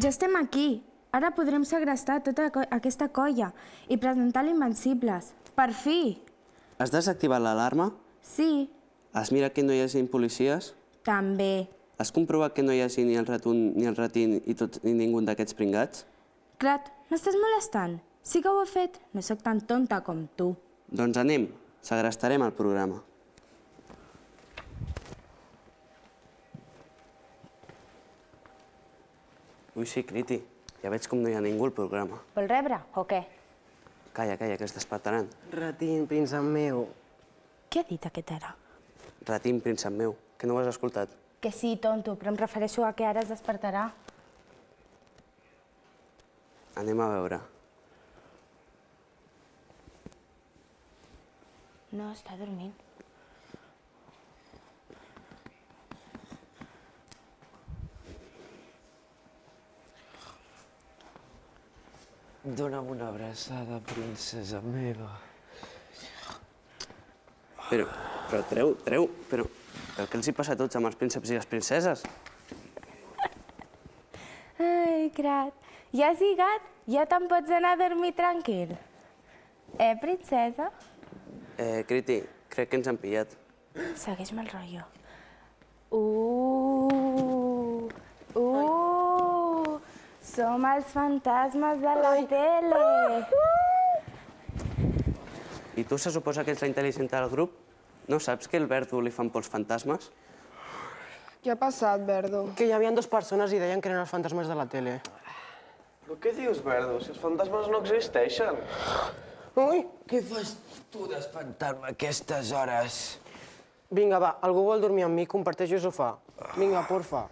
Ja estem aquí. Ara podrem segrestar tota co- aquesta colla i presentar l'Invencibles. Per fi! Has desactivat l'alarma? Sí, Has mirat que no hi hagi policies? també. Has comprovat que no hi hagi ni el ratun ni el ratín i, tot, ni ningú d'aquests pringats? Clat, m'estàs molestant? Sí que ho he fet. No sóc tan tonta com tu. Doncs anem, segrestarem el programa. Ui, sí, Criti. Ja veig com no hi ha ningú al programa. Vol rebre o què? Calla, calla, que es despertaran. Ratín, príncep meu. Què ha dit aquest ara? Ratín, príncep meu, que no ho has escoltat. Que sí, tonto, però em refereixo a que ara es despertarà. Anem a veure. No, està dormint. Dóna'm una abraçada, princesa meva. Però, però treu, treu, però, però què els hi passa a tots amb els prínceps i les princeses? Ai, Crat, ja has lligat? Ja te'n pots anar a dormir tranquil. Eh, princesa? Eh, Criti, crec que ens han pillat. Segueix-me el rotllo. Uh, uh, som els fantasmes de la tele. I tu se suposa que ets la intel·ligent del grup? No saps que el Verdo li fan por els fantasmes? Què ha passat, Verdo? Que hi havia dues persones i deien que eren els fantasmes de la tele. Però què dius, Verdo? Si els fantasmes no existeixen. Ui! Què fas tu d'espantar-me a aquestes hores? Vinga, va, algú vol dormir amb mi? Comparteixo sofà. Vinga, porfa.